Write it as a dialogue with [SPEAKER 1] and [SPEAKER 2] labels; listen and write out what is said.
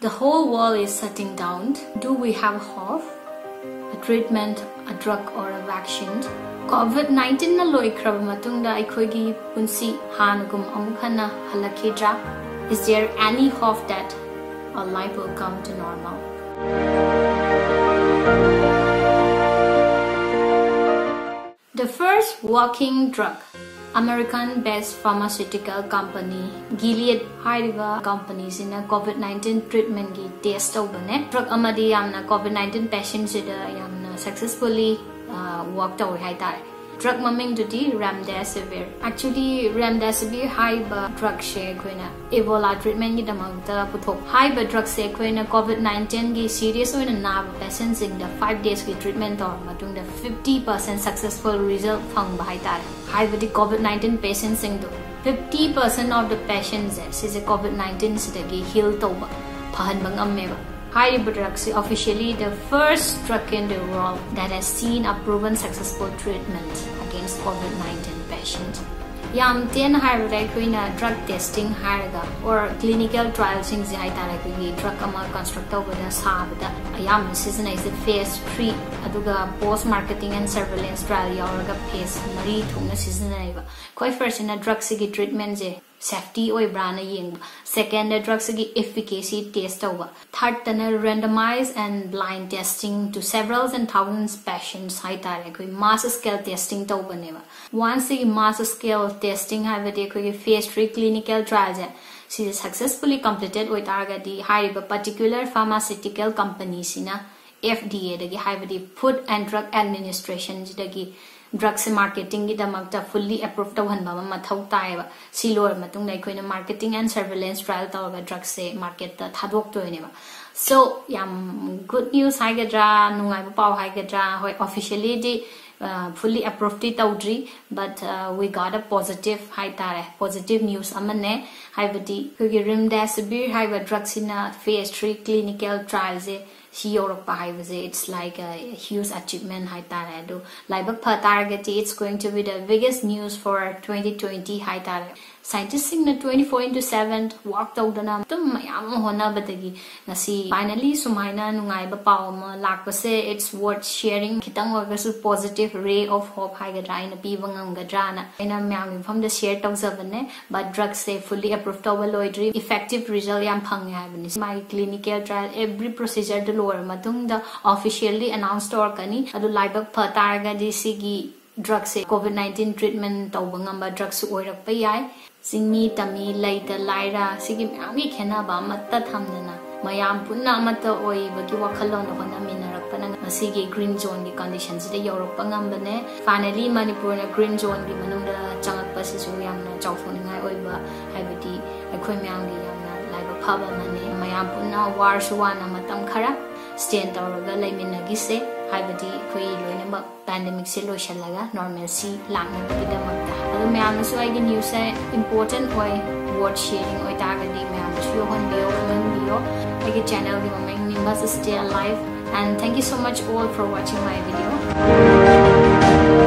[SPEAKER 1] The whole world is shutting down. Do we have a hope? A treatment, a drug, or a vaccine? COVID-19 na loikraba matungda aikoigi punsi hanugum amukhana halakidra? Is there any hope that our life will come to normal? The first walking drug American based pharmaceutical company Gilead hariba companies in a COVID-19 treatment gi test tawbane drug amadi yamna COVID-19 patients ida yamna successfully uh, worked out hai tare drug maming dudi remdesivir actually remdesivir high ba drug she koina ebola treatment gi damang ta puthok high ba drug se koina covid 19 gi serious oina na patients in the 5 days gi treatment or matung the 50% successful result phang ba hai tar high ba di covid 19 patients sing do 50% of the patients is a covid 19 sidagi heal to ba phahan bang amme ba Hydroxy officially the first drug in the world that has seen a proven successful treatment against COVID-19 patients. yam ten hairada aikoina drug testing hairaga or clinical trial sing ji haitara aikoigi drug ama construct tawbada sabada ayam season is the phase 3 aduga post marketing and surveillance trial yauraga phase mari thungna season safety oibrana ying second drugs gi efficacy test over third tana randomized and blind testing to several and thousands patients hai tare koi mass scale testing to bane ba once the mass scale testing hai ba de koi phase 3 clinical trial ja si successfully completed with targa di hai a particular pharmaceutical company sina FDA the hai food and drug administration drugs marketing fully approve तौहब मौं ताएब सी लोर अखोना marketing and surveillance trial तौर drugs से market थादोने सो याम good news हाइगद्रा नुंगाइब पाव हाइगद्रा होय officially uh, fully approved tawdri but uh, we got a positive hai tare positive news amane haibati kugi remdesivir haiba drug sina phase 3 clinical trials e si yorokpa haibase it's like a huge achievement. Hai tare do. Laibak pha target it's going to be the biggest news for 2020 hai tare scientists sing na 24 into 7 work tawdana tum mayam hona batagi nasi finally sumaina nungai ba paw ma lakpase it's worth sharing. Kitang orgasu positive ray of hope. Hai ga drai na pi wangam ga drana ina myam pham da share tawzabane eh? but drug say fully approved loidri effective result yam phang hai bani. My clinical trial every procedure the lower matungda officially announced organi adu laibak phatarga desigi drugs covid 19 treatment tawba ngamba drugs oirapa yai singmi tami laita laira sigi ami khena ba matta thamdana mayam punna matta oi bagi wakhalon hona minarakpana masigi green zone gi conditions de yoropa ngambane finally manipur na green zone gi manungda changakpa sisu yamna chawfoningai oiba haibati akhoi myam gi yamna laiba phaba mane mayam punna war suwana matam khara ꯁ꯭ꯇꯦꯟ ꯇꯧꯔꯒ ꯂꯩꯃꯤꯟꯅꯈꯤꯁꯦ ꯍꯥꯏꯕꯗꯤ ꯑꯩꯈꯣꯏ ꯂꯣꯏꯅꯃꯛ ꯄꯦꯟꯗꯦꯃꯤꯛꯁꯦ ꯂꯣꯏꯁꯤꯜꯂꯒ ꯅꯣꯔꯃꯦꯜꯁꯤ ꯂꯥꯛꯅꯕꯒꯤꯗꯃꯛꯇ ꯑꯗꯣ ꯃꯌꯥꯝꯅꯁꯨ ꯑꯩꯒꯤ ꯅ꯭ꯌꯨꯁꯁꯦ ꯏꯝꯄꯣꯔꯇꯦꯟ ꯑꯣꯏ ꯋꯥꯔꯗ ꯁꯦꯌꯔꯤꯡ ꯑꯣꯏꯇꯥꯔꯒꯗꯤ ꯃꯌꯥꯝꯅꯁꯨ ꯌꯧꯍꯟꯕꯤꯌꯣ ꯈꯪꯍꯟꯕꯤꯌꯣ ꯑꯩꯒꯤ ꯆꯦꯅꯦꯜꯒꯤ ꯃꯃꯤꯡ ꯅꯤꯝꯕꯁ stay alive and thank you so much all for watching my video